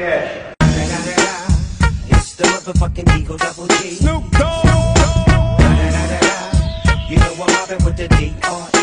Cash. It's the motherfucking Eagle Double G. Snoop Dogg. You know I'm mobbing with the D.R.E.